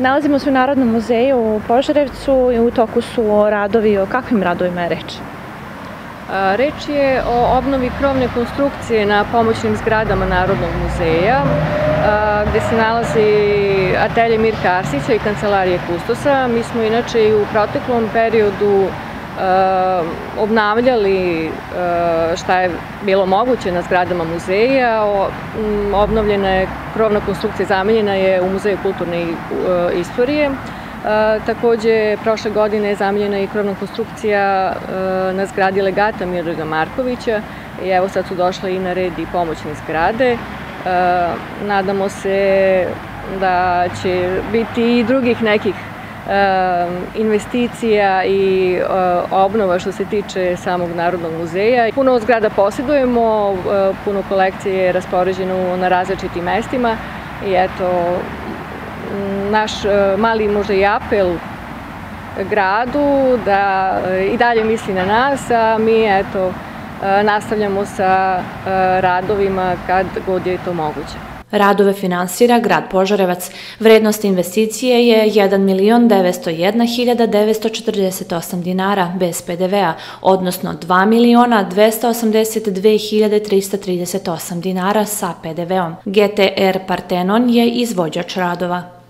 Nalazimo se u Narodnom muzeju u Požarevcu i u toku su radovi. O kakvim radovima je reč? Reč je o obnovi krovne konstrukcije na pomoćnim zgradama Narodnog muzeja, gde se nalazi atelje Mirka Arsića i kancelarije Kustosa. Mi smo inače i u proteklom periodu obnavljali šta je bilo moguće na zgradama muzeja. Obnovljena je krovna konstrukcija, zamenjena je u Muzeju kulturne istorije. Takođe, prošle godine je zamenjena i krovna konstrukcija na zgradi legata Mirga Markovića i evo sad su došle i na red i pomoćne zgrade. Nadamo se da će biti i drugih nekih investicija i obnova što se tiče samog Narodnog muzeja. Puno zgrada posjedujemo, puno kolekcije je raspoređeno na različitim mestima i eto, naš mali možda i apel gradu da i dalje misli na nas, a mi eto nastavljamo sa radovima kad god je to moguće. Radove finansira grad Požarevac. Vrednost investicije je 1.901.948 dinara bez PDV-a, odnosno 2.282.338 dinara sa PDV-om. GTR Partenon je izvođač radova.